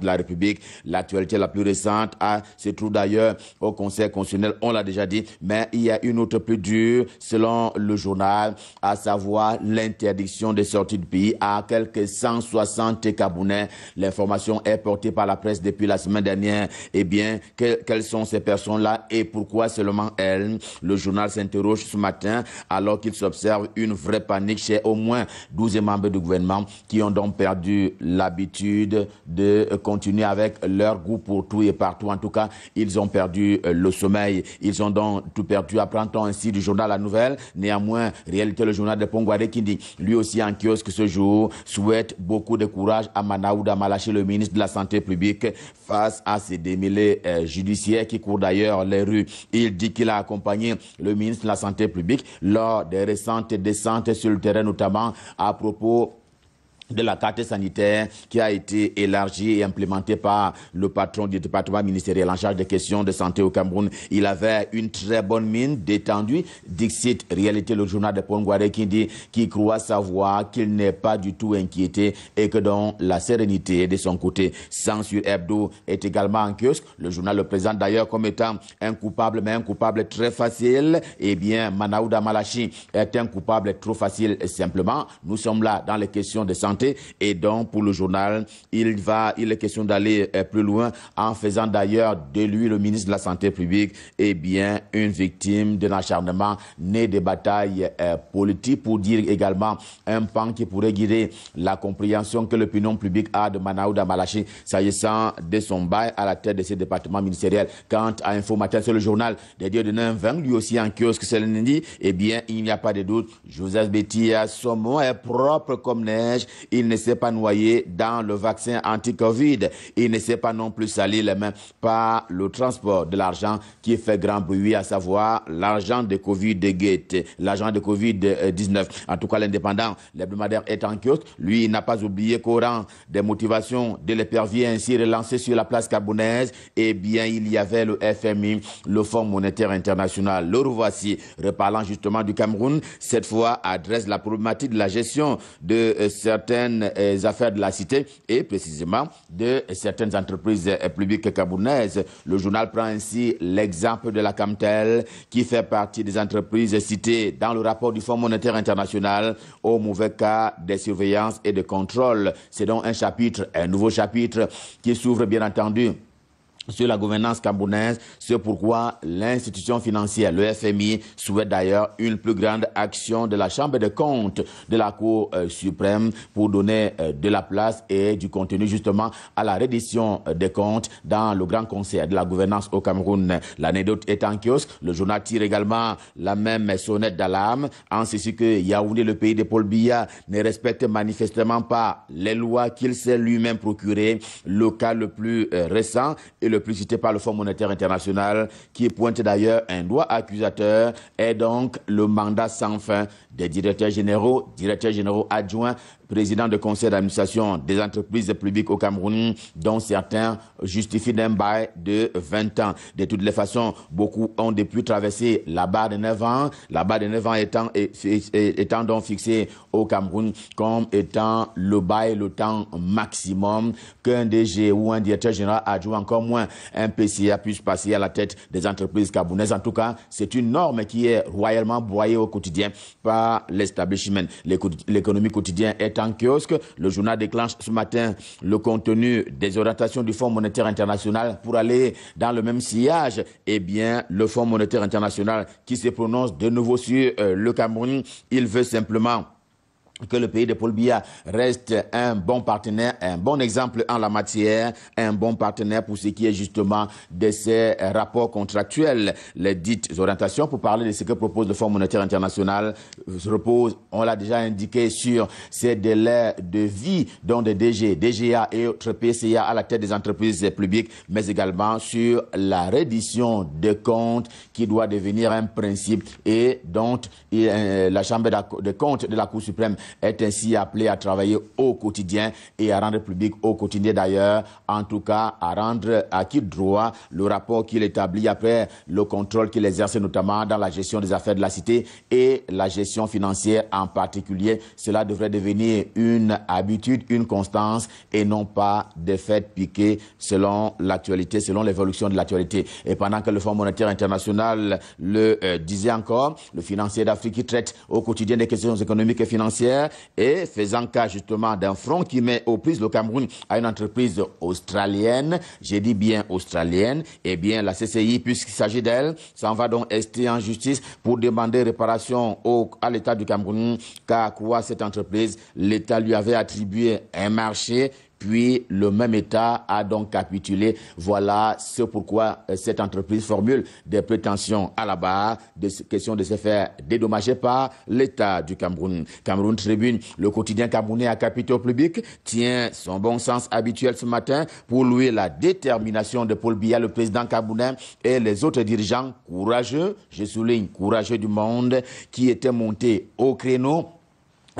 de la République. L'actualité la plus récente a, se trouve d'ailleurs au Conseil constitutionnel, on l'a déjà dit, mais il y a une autre plus dure selon le journal, à savoir l'interdiction des sorties du pays à quelques 160 Cabounais. L'information est portée par la presse depuis la semaine dernière. Eh bien, quelles sont ces personnes-là et pourquoi seulement elles? Le journal s'interroge ce matin alors qu'il s'observe une vraie panique chez au moins 12 membres du gouvernement qui ont donc perdu l'habitude de continuer avec leur goût pour tout et partout. En tout cas, ils ont perdu euh, le sommeil. Ils ont donc tout perdu. Apprend-on ainsi du journal La Nouvelle. Néanmoins, réalité, le journal de Pongware qui dit, lui aussi en kiosque ce jour, souhaite beaucoup de courage à Manaouda Malachi, le ministre de la Santé publique, face à ces démêlés euh, judiciaires qui courent d'ailleurs les rues. Il dit qu'il a accompagné le ministre de la Santé publique lors des récentes descentes sur le terrain, notamment à propos de la carte sanitaire qui a été élargie et implémentée par le patron du département ministériel en charge des questions de santé au Cameroun. Il avait une très bonne mine, détendue. Dixit, réalité, le journal de Pongware qui dit qu'il croit savoir qu'il n'est pas du tout inquiété et que dans la sérénité de son côté. Censure Hebdo est également en kiosque. Le journal le présente d'ailleurs comme étant un coupable, mais un coupable très facile. Eh bien, Manaouda Malachi est un coupable trop facile simplement. Nous sommes là dans les questions de santé et donc, pour le journal, il va, il est question d'aller euh, plus loin en faisant d'ailleurs de lui, le ministre de la Santé publique, eh bien, une victime d'un acharnement né des batailles euh, politiques pour dire également un pan qui pourrait guider la compréhension que l'opinion publique a de Manaouda Malachi s'agissant de son bail à la tête de ce département ministériel. Quant à Info Matin, c'est le journal des dieux de 20, lui aussi en kiosque, c'est lundi, eh bien, il n'y a pas de doute. Joseph Betty, son mot est propre comme neige il ne s'est pas noyé dans le vaccin anti-Covid. Il ne s'est pas non plus sali les mains par le transport de l'argent qui fait grand bruit, à savoir l'argent de Covid de Gate, l'argent de Covid-19. En tout cas, l'indépendant, l'hebdomadaire est en kiosque. Lui, il n'a pas oublié qu'au rang des motivations de l'épervier ainsi relancé sur la place cabonaise, eh bien, il y avait le FMI, le Fonds monétaire international. Le revoici, reparlant justement du Cameroun, cette fois adresse la problématique de la gestion de euh, certains certaines affaires de la cité et précisément de certaines entreprises publiques cabounaises. Le journal prend ainsi l'exemple de la Camtel qui fait partie des entreprises citées dans le rapport du Fonds monétaire international au mauvais cas des surveillances et de contrôle. C'est donc un chapitre, un nouveau chapitre qui s'ouvre bien entendu sur la gouvernance camerounaise. C'est pourquoi l'institution financière, le FMI, souhaite d'ailleurs une plus grande action de la Chambre des comptes de la Cour euh, suprême pour donner euh, de la place et du contenu justement à la reddition euh, des comptes dans le grand conseil de la gouvernance au Cameroun. L'anecdote est en kiosque. Le journal tire également la même sonnette d'alarme en ceci que Yaoundé, le pays de Paul Biya, ne respecte manifestement pas les lois qu'il s'est lui-même procurées. Le cas le plus récent et le plus cité par le Fonds monétaire international, qui pointe d'ailleurs un doigt accusateur, est donc le mandat sans fin des directeurs généraux, directeurs généraux adjoints, président de conseil d'administration des entreprises publiques au Cameroun, dont certains justifient d'un bail de 20 ans. De toutes les façons, beaucoup ont depuis traversé la barre de 9 ans, la barre de 9 ans étant, étant donc fixée au Cameroun comme étant le bail, le temps maximum qu'un DG ou un directeur général adjoint, encore moins un PCA, puisse passer à la tête des entreprises camerounaises. En tout cas, c'est une norme qui est royalement broyée au quotidien par l'establishment. L'économie quotidienne est Le journal déclenche ce matin le contenu des orientations du Fonds monétaire international pour aller dans le même sillage. Eh bien, le Fonds monétaire international qui se prononce de nouveau sur euh, le Cameroun, il veut simplement que le pays de Paul Biya reste un bon partenaire, un bon exemple en la matière, un bon partenaire pour ce qui est justement de ces rapports contractuels. Les dites orientations pour parler de ce que propose le Fonds monétaire international se reposent, on l'a déjà indiqué, sur ces délais de vie dont des DG, DGA et autres PCA à la tête des entreprises publiques, mais également sur la reddition des comptes qui doit devenir un principe et dont la Chambre des comptes de la Cour suprême est ainsi appelé à travailler au quotidien et à rendre public au quotidien d'ailleurs, en tout cas à rendre à qui droit le rapport qu'il établit après le contrôle qu'il exerce notamment dans la gestion des affaires de la cité et la gestion financière en particulier. Cela devrait devenir une habitude, une constance et non pas des faits piqués selon l'actualité, selon l'évolution de l'actualité. Et pendant que le Fonds monétaire international le euh, disait encore, le financier d'Afrique qui traite au quotidien des questions économiques et financières et faisant cas justement d'un front qui met aux prises le Cameroun à une entreprise australienne, j'ai dit bien australienne, et eh bien la CCI, puisqu'il s'agit d'elle, s'en va donc rester en justice pour demander réparation au, à l'État du Cameroun, car quoi cette entreprise, l'État lui avait attribué un marché puis le même État a donc capitulé. Voilà ce pourquoi euh, cette entreprise formule des prétentions à la barre, des questions de se faire dédommager par l'État du Cameroun. Cameroun Tribune, le quotidien camerounais à capitaux public, tient son bon sens habituel ce matin pour louer la détermination de Paul Biya, le président camerounais, et les autres dirigeants courageux, je souligne courageux du monde, qui étaient montés au créneau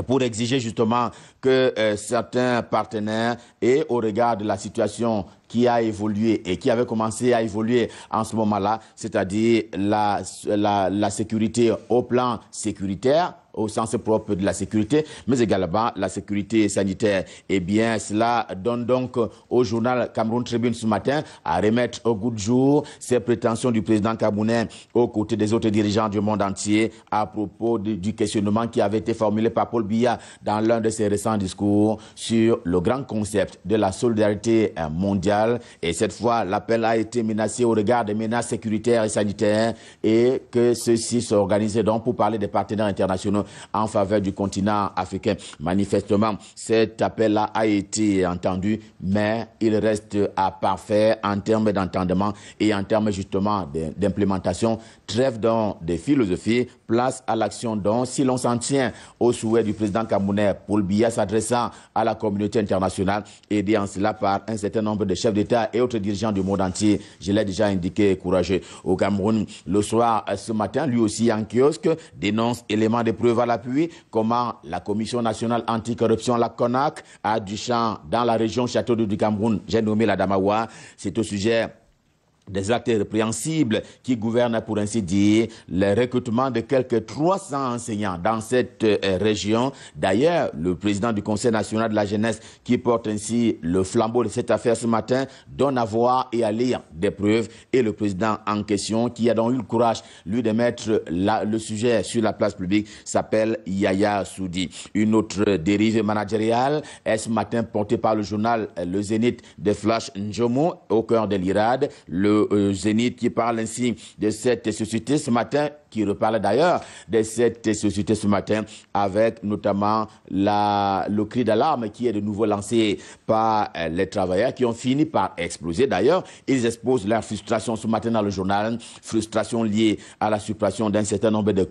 pour exiger justement que euh, certains partenaires et au regard de la situation qui a évolué et qui avait commencé à évoluer en ce moment-là, c'est-à-dire la, la, la sécurité au plan sécuritaire, au sens propre de la sécurité, mais également la sécurité sanitaire. Eh bien, cela donne donc au journal Cameroun Tribune ce matin à remettre au goût de jour ces prétentions du président camerounais aux côtés des autres dirigeants du monde entier à propos du questionnement qui avait été formulé par Paul Biya dans l'un de ses récents discours sur le grand concept de la solidarité mondiale. Et cette fois, l'appel a été menacé au regard des menaces sécuritaires et sanitaires et que ceux-ci s'organisaient donc pour parler des partenaires internationaux en faveur du continent africain. Manifestement, cet appel-là a été entendu, mais il reste à parfaire en termes d'entendement et en termes justement d'implémentation. Trêve dans des philosophies, place à l'action donc si l'on s'en tient au souhait du président camerounais Paul Biya s'adressant à la communauté internationale, aidé en cela par un certain nombre de chefs d'État et autres dirigeants du monde entier. Je l'ai déjà indiqué courageux. Au Cameroun, le soir, ce matin, lui aussi en kiosque, dénonce éléments de preuve à l'appui comment la Commission nationale anticorruption, la CONAC, a du champ dans la région Château du Cameroun. J'ai nommé la Damawa. C'est au sujet des actes répréhensibles qui gouvernent, pour ainsi dire, le recrutement de quelques 300 enseignants dans cette euh, région. D'ailleurs, le président du Conseil national de la jeunesse qui porte ainsi le flambeau de cette affaire ce matin donne à voir et à lire des preuves et le président en question qui a donc eu le courage, lui, de mettre le sujet sur la place publique s'appelle Yaya Soudi. Une autre dérive managériale est ce matin portée par le journal Le Zénith de Flash Njomo au cœur de l'IRAD. Le euh, Zénith qui parle ainsi de cette société ce matin qui reparle d'ailleurs de cette société ce matin avec notamment la, le cri d'alarme qui est de nouveau lancé par euh, les travailleurs qui ont fini par exploser. D'ailleurs, ils exposent leur frustration ce matin dans le journal, frustration liée à la suppression d'un certain nombre de,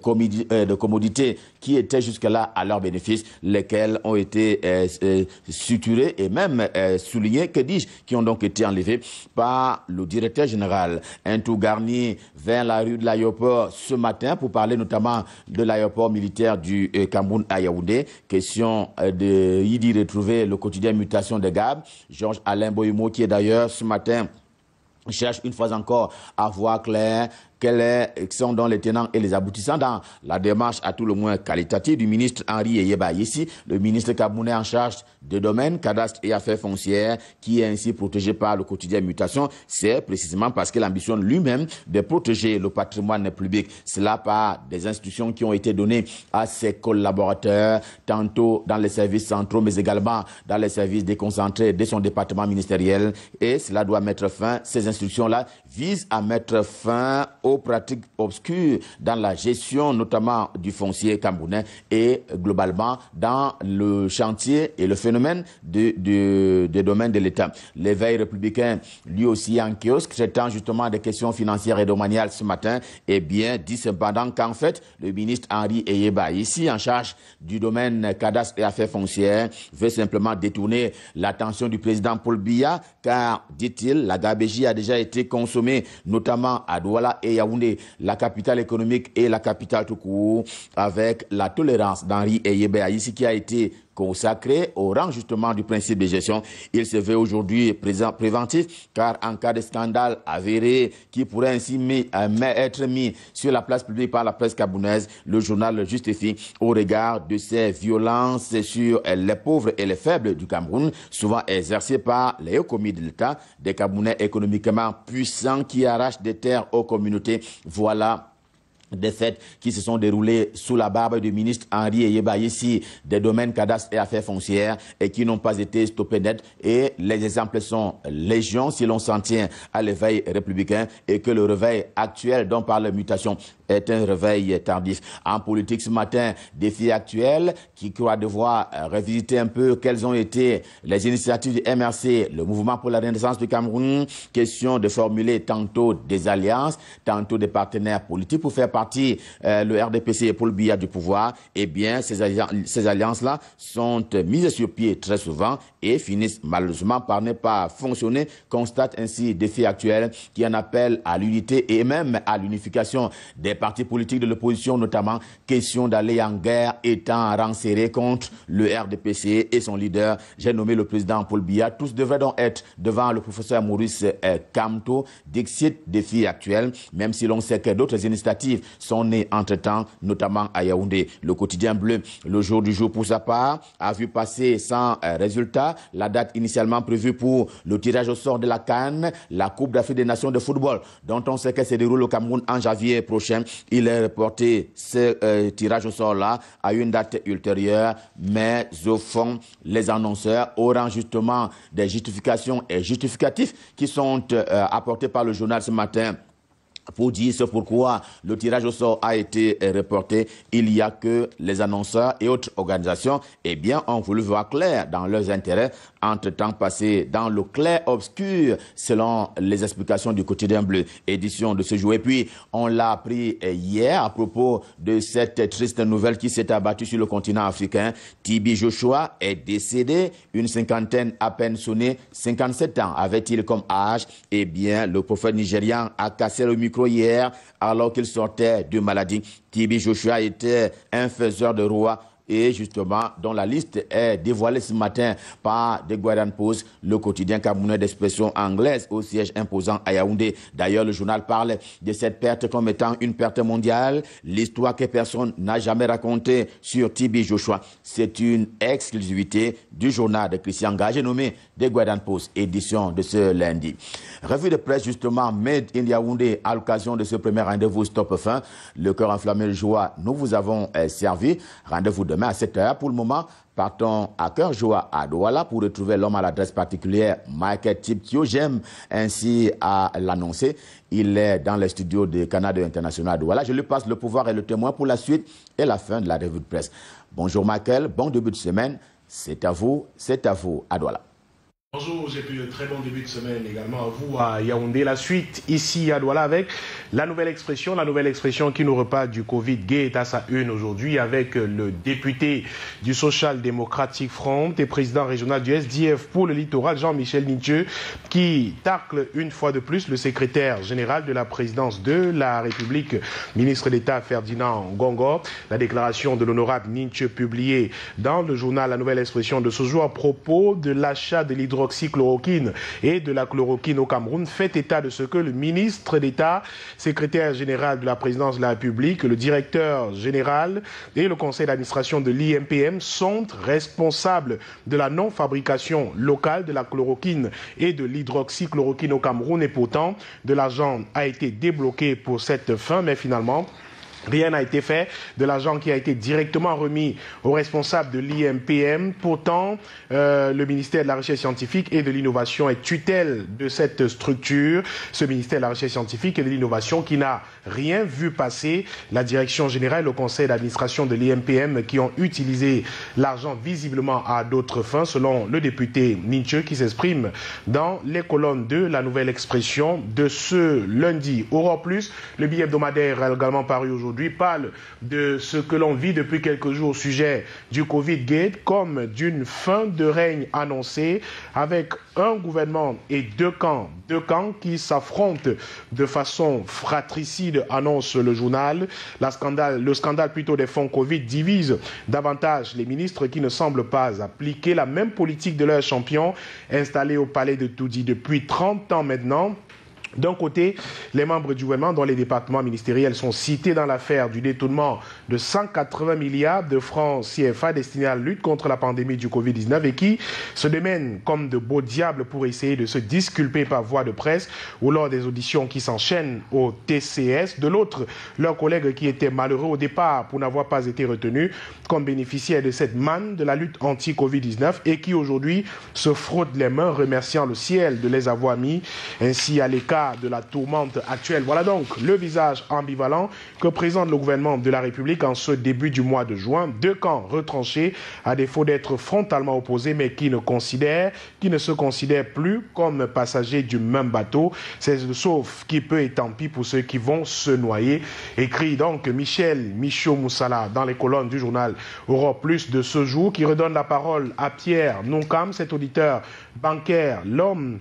euh, de commodités qui étaient jusque-là à leur bénéfice, lesquelles ont été euh, euh suturées et même soulignées, que dis-je, qui ont donc été enlevées par le directeur général. Un tout garni vers la rue de l'aéroport ce matin pour parler notamment de l'aéroport militaire du euh, Cameroun à Yaoundé. Question euh, de y retrouver le quotidien Mutation de Gab. Georges Alain Boyumo qui est d'ailleurs ce matin cherche une fois encore à voir clair quels sont donc les tenants et les aboutissants dans la démarche à tout le moins qualitative du ministre Henri Eyeba ici, le ministre camerounais en charge de domaines, cadastre et affaires foncières, qui est ainsi protégé par le quotidien Mutation. C'est précisément parce qu'il ambitionne lui-même de protéger le patrimoine public. Cela par des institutions qui ont été données à ses collaborateurs, tantôt dans les services centraux, mais également dans les services déconcentrés de son département ministériel. Et cela doit mettre fin, ces instructions-là visent à mettre fin aux pratiques obscures dans la gestion notamment du foncier camerounais et globalement dans le chantier et le phénomène des de, de domaines de l'État. L'éveil républicain, lui aussi en kiosque, traitant justement des questions financières et domaniales ce matin, eh bien, dit cependant qu'en fait, le ministre Henri Eyeba, ici en charge du domaine cadastre et affaires foncières, veut simplement détourner l'attention du président Paul Biya, car, dit-il, la gabégie a déjà été consommée, notamment à Douala et La capitale économique et la capitale tout court, avec la tolérance d'Henri Eyebe ici qui a été consacré au rang justement du principe de gestion. Il se veut aujourd'hui préventif car en cas de scandale avéré qui pourrait ainsi euh, être mis sur la place publique par la presse cabonaise, le journal le justifie au regard de ces violences sur les pauvres et les faibles du Cameroun, souvent exercées par les hauts commis de l'État, des Camerounais économiquement puissants qui arrachent des terres aux communautés. Voilà des faits qui se sont déroulés sous la barbe du ministre Henri Eyeba ici des domaines cadastres et affaires foncières et qui n'ont pas été stoppés net. Et les exemples sont légion si l'on s'en tient à l'éveil républicain et que le réveil actuel dont parle mutation est un réveil tardif. En politique ce matin, défi actuel qui croit devoir revisiter un peu quelles ont été les initiatives du MRC, le mouvement pour la renaissance du Cameroun, question de formuler tantôt des alliances, tantôt des partenaires politiques pour faire partie euh, le RDPC et Paul Biya du pouvoir, eh bien, ces, ces alliances-là sont mises sur pied très souvent et finissent malheureusement par ne pas fonctionner, constate ainsi défi actuel qui en appelle à l'unité et même à l'unification des partis politiques de l'opposition, notamment question d'aller en guerre étant serré contre le RDPC et son leader, j'ai nommé le président Paul Biya. Tous devraient donc être devant le professeur Maurice euh, Kamto, Dixit défi actuel, même si l'on sait que d'autres initiatives sont nés entre-temps, notamment à Yaoundé. Le quotidien bleu, le jour du jour pour sa part, a vu passer sans euh, résultat la date initialement prévue pour le tirage au sort de la Cannes, la Coupe d'Afrique des Nations de football, dont on sait qu'elle se déroule au Cameroun en janvier prochain. Il est reporté ce euh, tirage au sort-là à une date ultérieure, mais au fond, les annonceurs auront justement des justifications et justificatifs qui sont euh, apportés par le journal ce matin pour dire ce pourquoi le tirage au sort a été reporté, il y a que les annonceurs et autres organisations, eh bien, ont voulu voir clair dans leurs intérêts, entre-temps passé dans le clair obscur, selon les explications du quotidien bleu, édition de ce jour. Et puis, on l'a appris hier à propos de cette triste nouvelle qui s'est abattue sur le continent africain. Tibi Joshua est décédé, une cinquantaine à peine sonnée, 57 ans avait-il comme âge? Eh bien, le prophète nigérian a cassé le micro hier alors qu'il sortait de maladie. Tibi Joshua était un faiseur de roi et justement dont la liste est dévoilée ce matin par The Guardian Post, le quotidien camerounais d'expression anglaise au siège imposant à Yaoundé. D'ailleurs, le journal parle de cette perte comme étant une perte mondiale, l'histoire que personne n'a jamais racontée sur Tibi Joshua. C'est une exclusivité du journal de Christian Gage nommé The Guardian Post, édition de ce lundi. Revue de presse justement Made in Yaoundé à l'occasion de ce premier rendez-vous Stop Fin. Le cœur enflammé de joie, nous vous avons euh, servi. Rendez-vous demain à 7h. Pour le moment, partons à cœur joie à Douala pour retrouver l'homme à l'adresse particulière, Michael Tiptio. J'aime ainsi à l'annoncer. Il est dans les studios de Canada International à Douala. Je lui passe le pouvoir et le témoin pour la suite et la fin de la revue de presse. Bonjour Michael, bon début de semaine. C'est à vous, c'est à vous à Douala. Bonjour, j'ai pu un très bon début de semaine également à vous à Yaoundé. La suite ici à Douala avec la nouvelle expression, la nouvelle expression qui nous repart du Covid gay est à sa une aujourd'hui avec le député du Social Democratic Front et président régional du SDF pour le littoral, Jean-Michel Nietzsche, qui tacle une fois de plus le secrétaire général de la présidence de la République, ministre d'État Ferdinand Gongo. La déclaration de l'honorable Nietzsche publiée dans le journal La Nouvelle Expression de ce jour à propos de l'achat de l'hydrogène l'hydroxychloroquine et de la chloroquine au Cameroun. Fait état de ce que le ministre d'État, secrétaire général de la présidence de la République, le directeur général et le conseil d'administration de l'IMPM sont responsables de la non-fabrication locale de la chloroquine et de l'hydroxychloroquine au Cameroun. Et pourtant de l'argent a été débloqué pour cette fin, mais finalement, Rien n'a été fait de l'argent qui a été directement remis aux responsables de l'IMPM. Pourtant, euh, le ministère de la Recherche scientifique et de l'innovation est tutelle de cette structure. Ce ministère de la Recherche scientifique et de l'innovation qui n'a rien vu passer. La direction générale le conseil d'administration de l'IMPM qui ont utilisé l'argent visiblement à d'autres fins, selon le député Nietzsche qui s'exprime dans les colonnes de la nouvelle expression de ce lundi. Aurore Plus, le billet hebdomadaire a également paru aujourd'hui aujourd'hui parle de ce que l'on vit depuis quelques jours au sujet du Covid-Gate comme d'une fin de règne annoncée avec un gouvernement et deux camps, deux camps qui s'affrontent de façon fratricide, annonce le journal. Le scandale plutôt des fonds Covid divise davantage les ministres qui ne semblent pas appliquer la même politique de leur champion installé au palais de Toudi depuis 30 ans maintenant. D'un côté, les membres du gouvernement dont les départements ministériels sont cités dans l'affaire du détournement de 180 milliards de francs CFA destinés à la lutte contre la pandémie du Covid-19 et qui se démènent comme de beaux diables pour essayer de se disculper par voie de presse ou lors des auditions qui s'enchaînent au TCS. De l'autre, leurs collègues qui étaient malheureux au départ pour n'avoir pas été retenus comme bénéficiaires de cette manne de la lutte anti-Covid-19 et qui aujourd'hui se frottent les mains remerciant le ciel de les avoir mis ainsi à l'écart de la tourmente actuelle. Voilà donc le visage ambivalent que présente le gouvernement de la République en ce début du mois de juin. Deux camps retranchés, à défaut d'être frontalement opposés, mais qui ne considèrent, qui ne se considèrent plus comme passagers du même bateau. C'est sauf qui peut et tant pis pour ceux qui vont se noyer. Écrit donc Michel Michaud Moussala dans les colonnes du journal Europe Plus de ce jour, qui redonne la parole à Pierre Noncam, cet auditeur bancaire, l'homme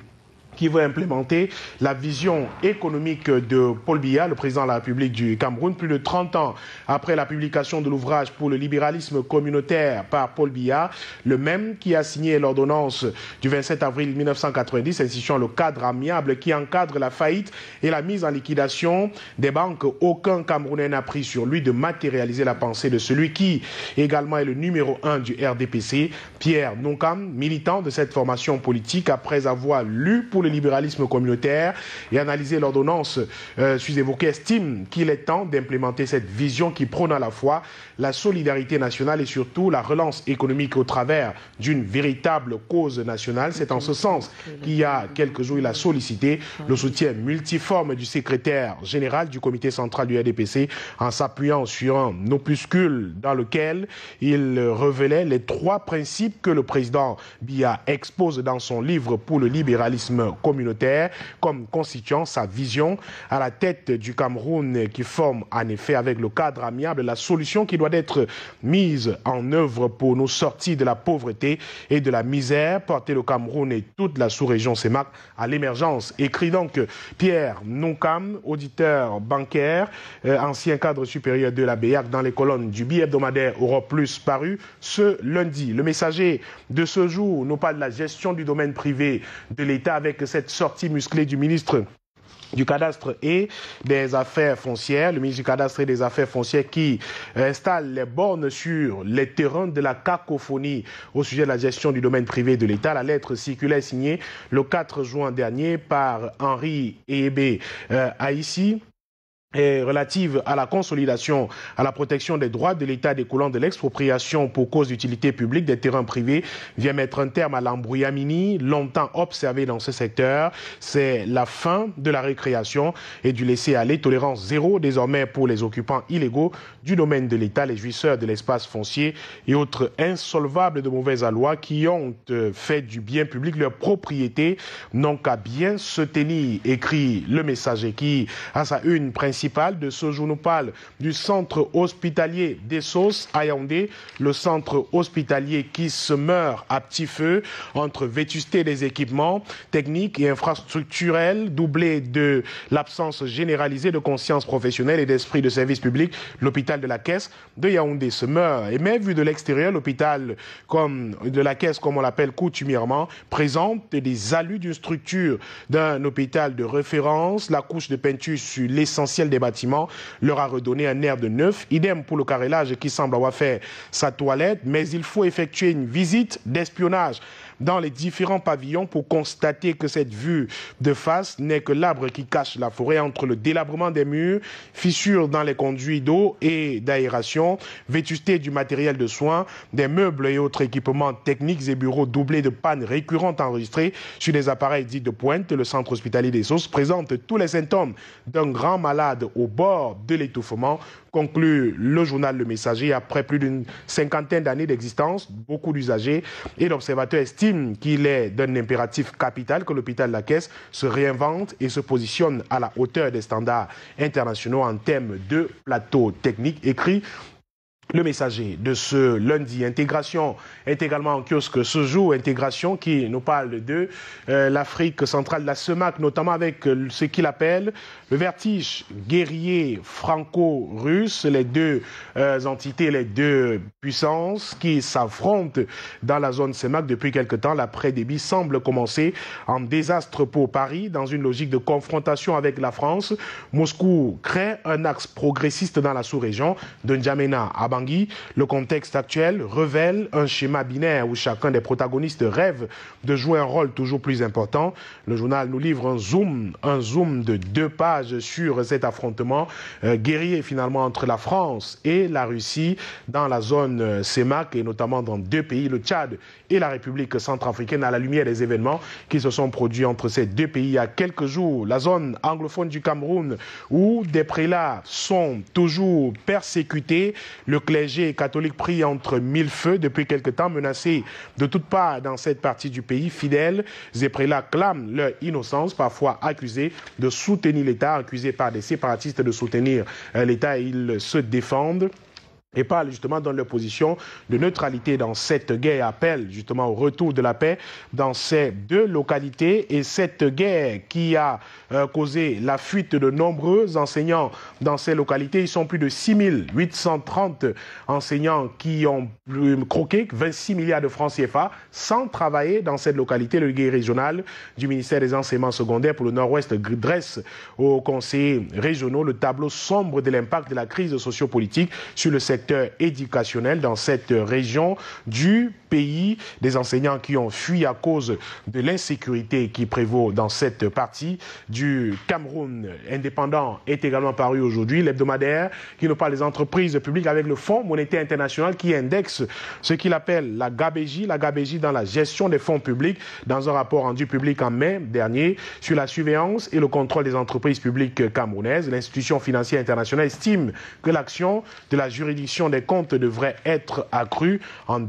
qui veut implémenter la vision économique de Paul Biya, le président de la République du Cameroun, plus de 30 ans après la publication de l'ouvrage pour le libéralisme communautaire par Paul Biya, le même qui a signé l'ordonnance du 27 avril 1990 instituant le cadre amiable qui encadre la faillite et la mise en liquidation des banques. Aucun Camerounais n'a pris sur lui de matérialiser la pensée de celui qui également est le numéro un du RDPC, Pierre Nonkam, militant de cette formation politique après avoir lu pour le libéralisme communautaire et analyser l'ordonnance euh, suis évoqué, estime qu'il est temps d'implémenter cette vision qui prône à la fois la solidarité nationale et surtout la relance économique au travers d'une véritable cause nationale. C'est en ce sens qu'il y a quelques jours, il a sollicité le soutien multiforme du secrétaire général du comité central du RDPC en s'appuyant sur un opuscule dans lequel il révélait les trois principes que le président Biya expose dans son livre pour le libéralisme communautaire comme constituant sa vision à la tête du Cameroun qui forme en effet avec le cadre amiable la solution qui doit être mise en œuvre pour nous sortir de la pauvreté et de la misère, porter le Cameroun et toute la sous-région CEMAC à l'émergence. Écrit donc Pierre Nonkam, auditeur bancaire, euh, ancien cadre supérieur de la BEAC dans les colonnes du bi-hebdomadaire Europe Plus paru ce lundi. Le messager de ce jour nous parle de la gestion du domaine privé de l'État avec cette sortie musclée du ministre du cadastre et des affaires foncières, le ministre du cadastre et des affaires foncières qui installe les bornes sur les terrains de la cacophonie au sujet de la gestion du domaine privé de l'État. La lettre circulaire signée le 4 juin dernier par Henri Ebe euh, Haïssi relative à la consolidation, à la protection des droits de l'État découlant de l'expropriation pour cause d'utilité publique des terrains privés vient mettre un terme à l'embrouillamini longtemps observé dans ce secteur. C'est la fin de la récréation et du laisser-aller. Tolérance zéro désormais pour les occupants illégaux du domaine de l'État, les jouisseurs de l'espace foncier et autres insolvables de mauvaises lois qui ont euh, fait du bien public leur propriété n'ont qu'à bien se tenir, écrit le messager qui, à sa une principale, de ce jour nous parle du centre hospitalier des Sauces à Yaoundé, le centre hospitalier qui se meurt à petit feu entre vétusté des équipements techniques et infrastructurels, doublé de l'absence généralisée de conscience professionnelle et d'esprit de service public. L'hôpital de la Caisse de Yaoundé se meurt. Et même vu de l'extérieur, l'hôpital de la Caisse, comme on l'appelle coutumièrement, présente des alus d'une structure d'un hôpital de référence, la couche de peinture sur l'essentiel des bâtiments leur a redonné un air de neuf. Idem pour le carrelage qui semble avoir fait sa toilette, mais il faut effectuer une visite d'espionnage dans les différents pavillons pour constater que cette vue de face n'est que l'arbre qui cache la forêt entre le délabrement des murs, fissures dans les conduits d'eau et d'aération, vétusté du matériel de soins, des meubles et autres équipements techniques et bureaux doublés de pannes récurrentes enregistrées sur des appareils dits de pointe. Le centre hospitalier des Sauces présente tous les symptômes d'un grand malade au bord de l'étouffement conclut le journal Le Messager. Après plus d'une cinquantaine d'années d'existence, beaucoup d'usagers et d'observateurs estiment qu'il est d'un impératif capital que l'hôpital la Caisse se réinvente et se positionne à la hauteur des standards internationaux en termes de plateau technique. Écrit le messager de ce lundi. Intégration est également en kiosque ce jour. Intégration qui nous parle de euh, l'Afrique centrale, la SEMAC, notamment avec euh, ce qu'il appelle le vertige guerrier franco-russe, les deux euh, entités, les deux puissances qui s'affrontent dans la zone SEMAC depuis quelque temps. L'après-débit semble commencer en désastre pour Paris dans une logique de confrontation avec la France. Moscou crée un axe progressiste dans la sous-région de N'Djamena à le contexte actuel révèle un schéma binaire où chacun des protagonistes rêve de jouer un rôle toujours plus important. Le journal nous livre un zoom, un zoom de deux pages sur cet affrontement euh, guerrier finalement entre la France et la Russie dans la zone euh, CEMAC et notamment dans deux pays, le Tchad et la République centrafricaine, à la lumière des événements qui se sont produits entre ces deux pays il y a quelques jours. La zone anglophone du Cameroun où des prélats sont toujours persécutés, le clergé catholique pris entre mille feux depuis quelque temps, menacé de toutes parts dans cette partie du pays. Fidèles et prélats clament leur innocence, parfois accusés de soutenir l'État, accusés par des séparatistes de soutenir euh, l'État. Ils se défendent et parle justement dans leur position de neutralité dans cette guerre, appelle justement au retour de la paix dans ces deux localités. Et cette guerre qui a euh, causé la fuite de nombreux enseignants dans ces localités, ils sont plus de 6830 enseignants qui ont croqué 26 milliards de francs CFA sans travailler dans cette localité. Le guerre régional du ministère des enseignements secondaires pour le Nord-Ouest dresse aux conseillers régionaux le tableau sombre de l'impact de la crise sociopolitique sur le secteur éducationnel dans cette région du pays, des enseignants qui ont fui à cause de l'insécurité qui prévaut dans cette partie du Cameroun. Indépendant est également paru aujourd'hui, l'hebdomadaire qui nous parle des entreprises publiques avec le Fonds monétaire international qui indexe ce qu'il appelle la GABEJ, la GABEJ dans la gestion des fonds publics, dans un rapport rendu public en mai dernier sur la surveillance et le contrôle des entreprises publiques camerounaises. L'institution financière internationale estime que l'action de la juridiction des comptes devrait être accrue en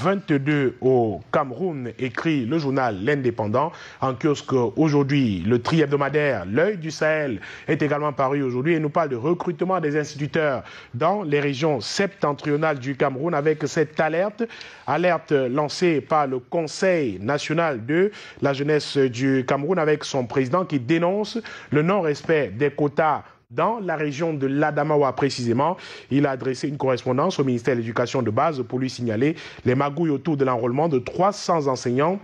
2022 au Cameroun, écrit le journal L'Indépendant. En kiosque aujourd'hui, le tri hebdomadaire L'œil du Sahel est également paru aujourd'hui et nous parle de recrutement des instituteurs dans les régions septentrionales du Cameroun avec cette alerte, alerte lancée par le Conseil national de la jeunesse du Cameroun avec son président qui dénonce le non-respect des quotas dans la région de l'Adamawa précisément. Il a adressé une correspondance au ministère de l'Éducation de base pour lui signaler les magouilles autour de l'enrôlement de 300 enseignants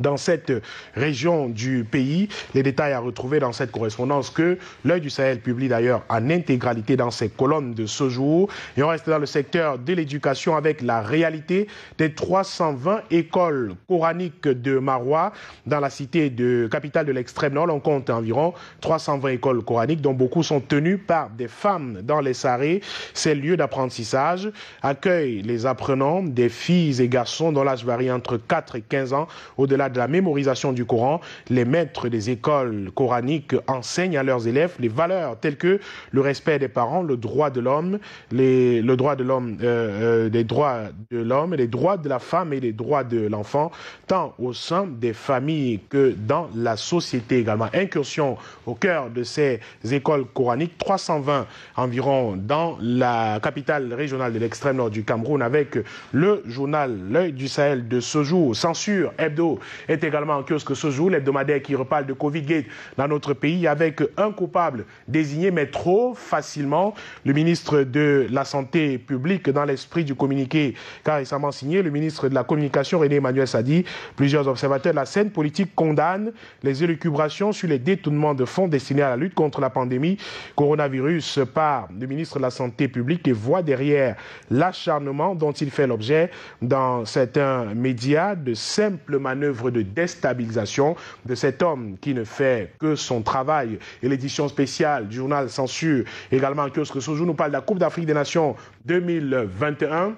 dans cette région du pays. Les détails à retrouver dans cette correspondance que l'œil du Sahel publie d'ailleurs en intégralité dans ses colonnes de ce jour. Et on reste dans le secteur de l'éducation avec la réalité des 320 écoles coraniques de Marois dans la cité de capitale de l'extrême nord. On compte environ 320 écoles coraniques dont beaucoup sont tenues par des femmes dans les sarés. Ces lieux d'apprentissage accueillent les apprenants, des filles et garçons dont l'âge varie entre 4 et 15 ans au-delà de la mémorisation du Coran, les maîtres des écoles coraniques enseignent à leurs élèves les valeurs telles que le respect des parents, le droit de l'homme, les, le droit de l'homme, euh, euh, droits de l'homme, les droits de la femme et les droits de l'enfant, tant au sein des familles que dans la société également. Incursion au cœur de ces écoles coraniques, 320 environ dans la capitale régionale de l'extrême nord du Cameroun avec le journal L'œil du Sahel de ce jour, censure hebdo est également en kiosque ce jour, l'hebdomadaire qui reparle de Covid-Gate dans notre pays avec un coupable désigné, mais trop facilement. Le ministre de la Santé publique, dans l'esprit du communiqué qu'a récemment signé, le ministre de la Communication, René Emmanuel Sadi, plusieurs observateurs de la scène politique condamnent les élucubrations sur les détournements de fonds destinés à la lutte contre la pandémie. Coronavirus par le ministre de la Santé publique et voit derrière l'acharnement dont il fait l'objet dans certains médias de simples manœuvres de déstabilisation de cet homme qui ne fait que son travail. Et l'édition spéciale du journal Censure, également en kiosque ce jour, nous parle de la Coupe d'Afrique des Nations 2021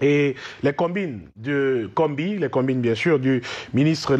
et les combines les combines bien sûr du ministre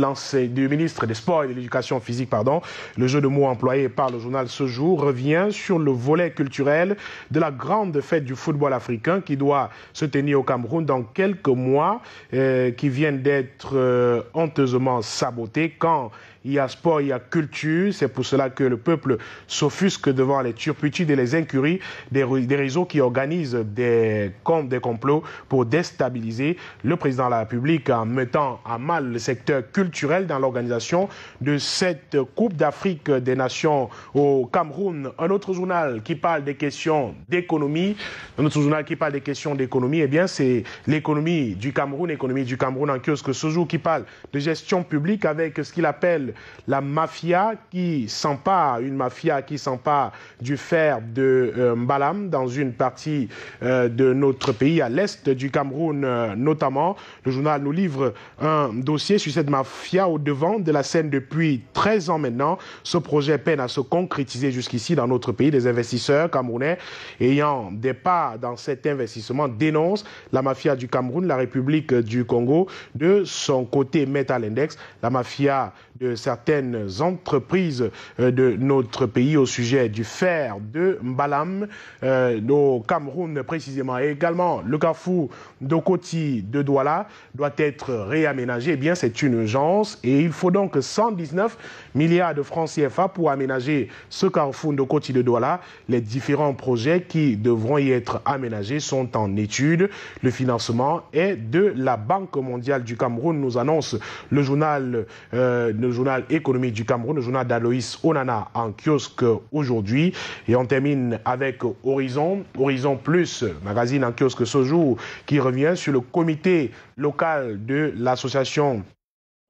du ministre des Sports et de l'Éducation physique, pardon, le jeu de mots employé par le journal Ce Jour revient sur le volet culturel de la grande fête du football africain qui doit se tenir au Cameroun dans quelques mois, euh, qui viennent d'être euh, honteusement sabotés quand il y a sport, il y a culture. C'est pour cela que le peuple s'offusque devant les turpitudes et les incuries des, réseaux qui organisent des, des complots pour déstabiliser le président de la République en mettant à mal le secteur culturel dans l'organisation de cette Coupe d'Afrique des Nations au Cameroun. Un autre journal qui parle des questions d'économie, un autre journal qui parle des questions d'économie, eh bien c'est l'économie du Cameroun, l'économie du Cameroun en kiosque ce jour qui parle de gestion publique avec ce qu'il appelle la mafia qui s'empare, une mafia qui s'empare du fer de euh, Mbalam dans une partie euh, de notre pays, à l'est du Cameroun euh, notamment. Le journal nous livre un dossier sur cette mafia au devant de la scène depuis 13 ans maintenant. Ce projet peine à se concrétiser jusqu'ici dans notre pays. Des investisseurs camerounais ayant des parts dans cet investissement dénoncent la mafia du Cameroun, la République du Congo. De son côté, Metal Index, la mafia de certaines entreprises euh, de notre pays au sujet du fer de Mbalam, euh, au Cameroun précisément. Et également, le carrefour d'Okoti de Douala doit être réaménagé. Eh bien, c'est une urgence et il faut donc 119 milliards de francs CFA pour aménager ce carrefour d'Okoti de Douala. Les différents projets qui devront y être aménagés sont en étude. Le financement est de la Banque mondiale du Cameroun, nous annonce le journal euh, le journal économique du Cameroun, le journal d'Aloïs Onana en kiosque aujourd'hui. Et on termine avec Horizon, Horizon Plus, magazine en kiosque ce jour, qui revient sur le comité local de l'association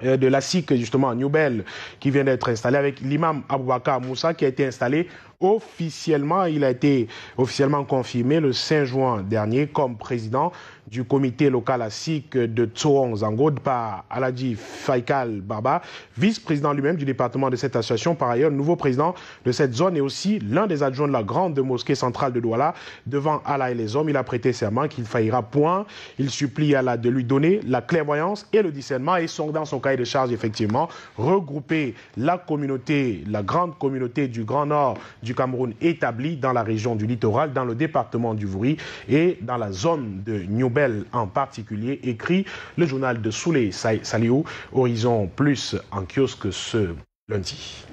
euh, de la SIC, justement, Newbel, qui vient d'être installé avec l'imam Aboubakar Moussa, qui a été installé officiellement, il a été officiellement confirmé le 5 juin dernier comme président du comité local ASIC de Tsoong Zangod par Aladji Faikal Baba, vice-président lui-même du département de cette association, par ailleurs nouveau président de cette zone et aussi l'un des adjoints de la grande mosquée centrale de Douala. Devant Allah et les hommes, il a prêté serment qu'il faillira point. Il supplie Allah de lui donner la clairvoyance et le discernement et sont dans son cahier de charge, effectivement, regrouper la communauté, la grande communauté du Grand Nord du Cameroun établie dans la région du littoral, dans le département du Vouri et dans la zone de New en particulier, écrit le journal de Souley Saliou, Horizon Plus en kiosque ce lundi.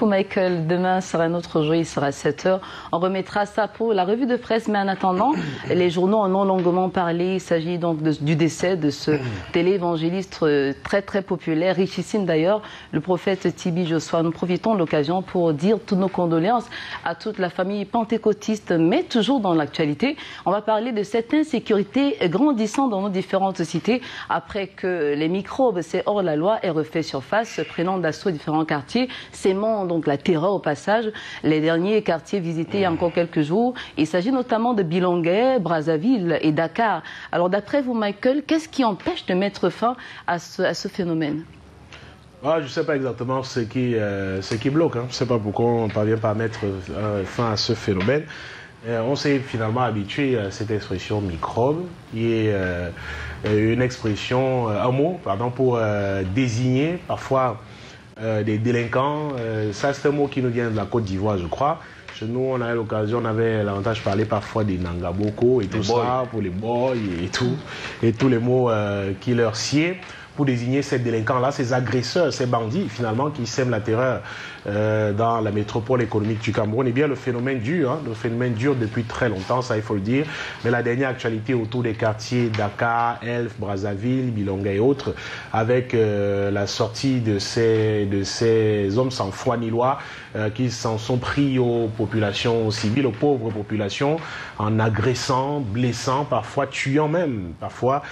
Michael, demain sera un autre jour, il sera 7h. On remettra ça pour la revue de presse, mais en attendant, les journaux en ont longuement parlé. Il s'agit donc du décès de ce téléévangéliste euh, très très populaire, richissime d'ailleurs, le prophète Tibi Joshua. Nous profitons de l'occasion pour dire toutes nos condoléances à toute la famille pentecôtiste, mais toujours dans l'actualité. On va parler de cette insécurité grandissant dans nos différentes cités après que les microbes, c'est hors la loi, aient refait surface, prenant d'assaut différents quartiers, donc la terreur au passage. Les derniers quartiers visités il y a encore quelques jours, il s'agit notamment de Bilonguet, Brazzaville et Dakar. Alors d'après vous, Michael, qu'est-ce qui empêche de mettre fin à ce, phénomène? Ah, je ne sais pas exactement ce qui, euh, ce qui bloque. Hein. Je ne sais pas pourquoi on ne parvient pas à mettre euh, fin à ce phénomène. Euh, on s'est finalement habitué à cette expression microbe, qui est une expression, un mot, pardon, pour désigner parfois euh, des délinquants. Euh, ça, c'est un mot qui nous vient de la Côte d'Ivoire, je crois. Chez nous, on avait l'occasion, on avait l'avantage de parler parfois des Nangaboko et tout ça, pour les boys et tout, et tous les mots euh, qui leur sied pour désigner ces délinquants-là, ces agresseurs, ces bandits, finalement, qui sèment la terreur euh, dans la métropole économique du Cameroun, eh bien, le phénomène dure. Hein, le phénomène dure depuis très longtemps, ça, il faut le dire. Mais la dernière actualité autour des quartiers Dakar, Elf, Brazzaville, Bilonga et autres, avec euh, la sortie de ces, de ces hommes sans foi ni loi euh, qui s'en sont pris aux populations civiles, aux pauvres populations, en agressant, blessant, parfois tuant même, parfois,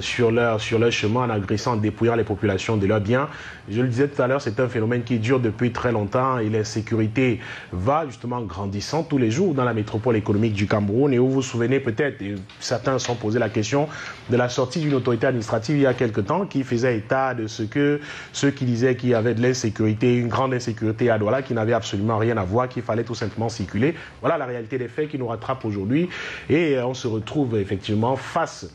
sur, leur, sur leur chemin en agressant, en dépouillant les populations de leurs biens. Je le disais tout à l'heure, c'est un phénomène qui dure depuis très longtemps et l'insécurité va justement grandissant tous les jours dans la métropole économique du Cameroun. Et vous vous souvenez peut-être, certains se sont posé la question, de la sortie d'une autorité administrative il y a quelque temps qui faisait état de ce que ceux qui disaient qu'il y avait de l'insécurité, une grande insécurité à qui n'avait absolument rien à voir, qu'il fallait tout simplement circuler. Voilà la réalité des faits qui nous rattrape aujourd'hui. Et on se retrouve effectivement face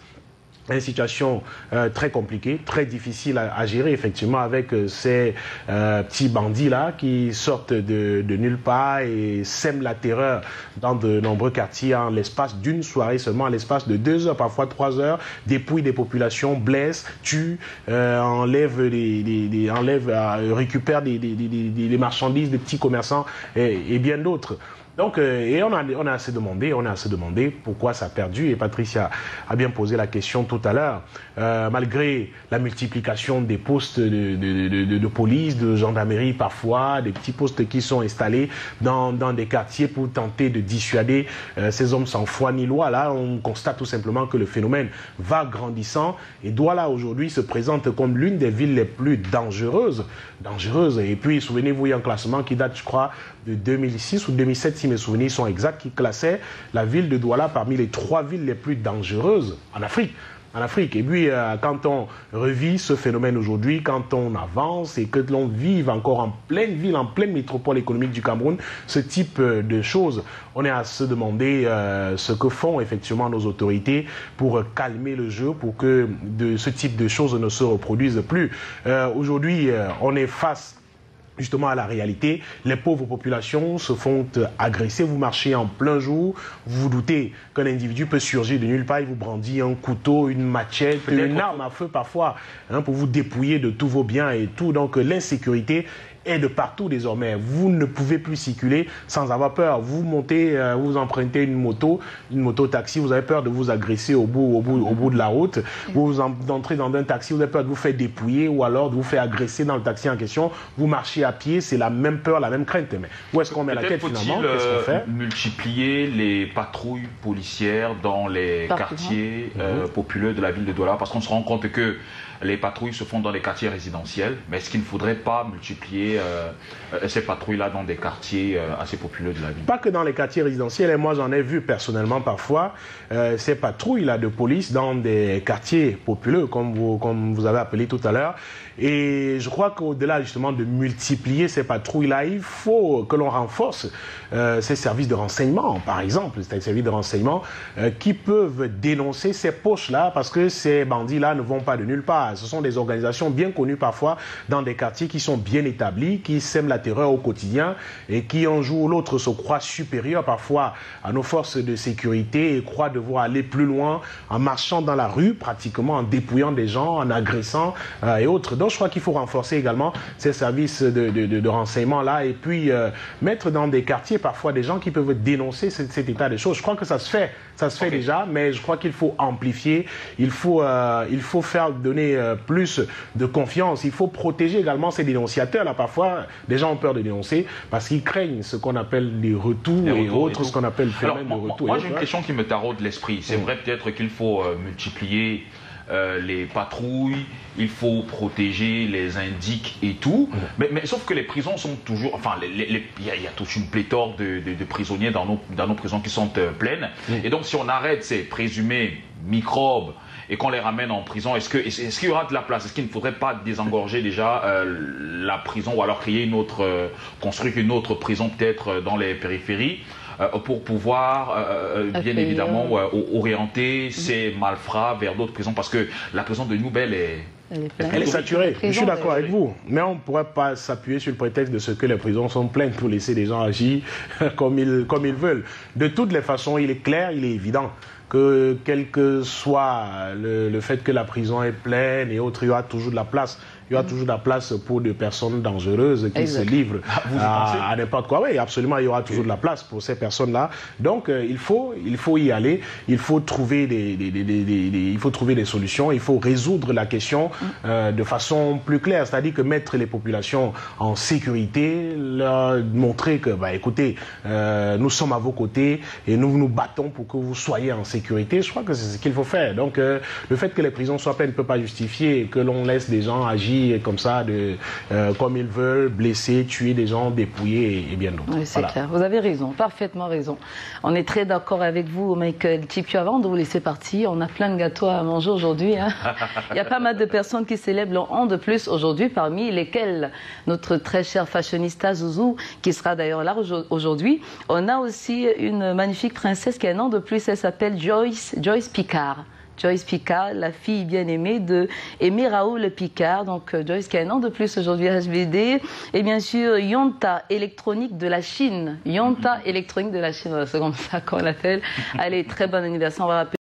une situation euh, très compliquée, très difficile à, gérer, effectivement, avec euh, ces euh, petits bandits-là qui sortent de, nulle part et sèment la terreur dans de nombreux quartiers en l'espace d'une soirée seulement, en l'espace de deux heures, parfois trois heures, dépouillent des populations, blessent, tuent, enlèvent, des, enlèvent récupèrent des, marchandises des petits commerçants et bien d'autres. Donc, euh, on a, assez demandé, on a assez demandé pourquoi ça a perdu. Et Patricia a bien posé la question tout à l'heure. Euh, malgré la multiplication des postes de, police, de gendarmerie parfois, des petits postes qui sont installés dans, dans des quartiers pour tenter de dissuader euh, ces hommes sans foi ni loi, là, on constate tout simplement que le phénomène va grandissant et Douala aujourd'hui se présente comme l'une des villes les plus dangereuses. dangereuses. Et puis, souvenez-vous, il y a un classement qui date, je crois, de 2006 ou 2007, si mes souvenirs sont exacts, qui classait la ville de Douala parmi les trois villes les plus dangereuses en Afrique en Afrique. Et puis, euh, quand on revit ce phénomène aujourd'hui, quand on avance et que l'on vive encore en pleine ville, en pleine métropole économique du Cameroun, ce type euh, de choses, on est à se demander euh, ce que font effectivement nos autorités pour calmer le jeu, pour que de, ce type de choses ne se reproduisent plus. aujourd'hui, on est face justement à la réalité. Les pauvres populations se font agresser. Vous marchez en plein jour, vous vous doutez qu'un individu peut surgir de nulle part, il vous brandit un couteau, une machette, une arme à feu parfois, hein, pour vous dépouiller de tous vos biens et tout. Donc l'insécurité est de partout désormais. Vous ne pouvez plus circuler sans avoir peur. Vous montez, euh, vous empruntez une moto, une moto taxi, vous avez peur de vous agresser au bout, au bout, au bout de la route. Vous entrez dans un taxi, vous avez peur de vous faire dépouiller ou alors de vous faire agresser dans le taxi en question. Vous marchez à pied, c'est la même peur, la même crainte. Mais où est-ce qu'on met la tête finalement? Qu'est-ce qu'on fait? Multiplier les patrouilles policières dans les quartiers euh, populeux de la ville de Douala parce qu'on se rend compte que les patrouilles se font dans les quartiers résidentiels, mais est-ce qu'il ne faudrait pas multiplier euh, euh, ces patrouilles-là dans des quartiers euh, assez populeux de la ville Pas que dans les quartiers résidentiels, et moi j'en ai vu personnellement parfois ces patrouilles-là de police dans des quartiers populeux, comme vous, comme vous avez appelé tout à l'heure. Et je crois qu'au-delà justement de multiplier ces patrouilles-là, il faut que l'on renforce ces services de renseignement, par exemple, ces services de renseignement qui peuvent dénoncer ces poches-là parce que ces bandits-là ne vont pas de nulle part. Ce sont des organisations bien connues parfois dans des quartiers qui sont bien établis, qui sèment la terreur au quotidien et qui un jour ou l'autre se croient supérieurs parfois à nos forces de sécurité et croient devoir aller plus loin en marchant dans la rue, pratiquement en dépouillant des gens, en agressant euh, et autres. Donc je crois qu'il faut renforcer également ces services de, renseignement là et puis euh, mettre dans des quartiers parfois des gens qui peuvent dénoncer cet, état de choses. Je crois que ça se fait, ça se fait déjà, mais je crois qu'il faut amplifier, il faut, euh, il faut faire donner euh, plus de confiance. Il faut protéger également ces dénonciateurs. Là, parfois, des gens ont peur de dénoncer parce qu'ils craignent ce qu'on appelle les retours et autres, ce qu'on appelle le phénomène de retour. Moi, j'ai une question qui me taraude l'esprit. C'est vrai peut-être qu'il faut euh, multiplier euh, les patrouilles, il faut protéger les indiques et tout. Mm. Mais, sauf que les prisons sont toujours. Enfin, il y, a toute une pléthore de, prisonniers dans nos, dans nos prisons qui sont pleines. Mm. Et donc, si on arrête ces présumés microbes et qu'on les ramène en prison, est-ce qu'il est y aura de la place? Est-ce qu'il ne faudrait pas désengorger déjà euh, la prison ou alors créer une autre, euh, construire une autre prison peut-être euh, dans les périphéries? Pour pouvoir bien évidemment orienter ces malfrats vers d'autres prisons parce que la prison de Nouvelle est elle est, saturée, je suis d'accord avec vous. Mais on ne pourrait pas s'appuyer sur le prétexte de ce que les prisons sont pleines pour laisser les gens agir comme ils, comme ils veulent. De toutes les façons, il est clair, il est évident que quel que soit le, fait que la prison est pleine et autres, il y aura toujours de la place il y aura toujours de la place pour des personnes dangereuses qui se livrent à, à n'importe quoi. Oui, absolument, il y aura toujours de la place pour ces personnes-là. Donc, euh, il, faut, il faut y aller, il faut, trouver des, des, des, il faut trouver des solutions, il faut résoudre la question euh, de façon plus claire, c'est-à-dire que mettre les populations en sécurité, leur montrer que, bah, écoutez, euh, nous sommes à vos côtés et nous nous battons pour que vous soyez en sécurité. Je crois que c'est ce qu'il faut faire. Donc, euh, le fait que les prisons soient pleines ne peut pas justifier que l'on laisse des gens agir comme ça, de, euh, comme ils veulent, blesser, tuer des gens, dépouiller et, bien d'autres. Oui, c'est clair. Vous avez raison, parfaitement raison. On est très d'accord avec vous, Michael Tipio. Avant de vous laisser partir, on a plein de gâteaux à manger aujourd'hui. Hein. Il y a pas mal de personnes qui célèbrent leur an de plus aujourd'hui, parmi lesquelles notre très cher fashionista Zouzou, qui sera d'ailleurs là aujourd'hui. On a aussi une magnifique princesse qui a un an de plus, elle s'appelle Joyce, Joyce Picard. Joyce Picard, la fille bien-aimée de Aimé Raoul Picard. Donc euh, Joyce qui a un an de plus aujourd'hui à HBD. Et bien sûr, Yonta électronique de la Chine. Yonta électronique de la Chine, c'est comme ça qu'on l'appelle. Allez, très bon anniversaire. On va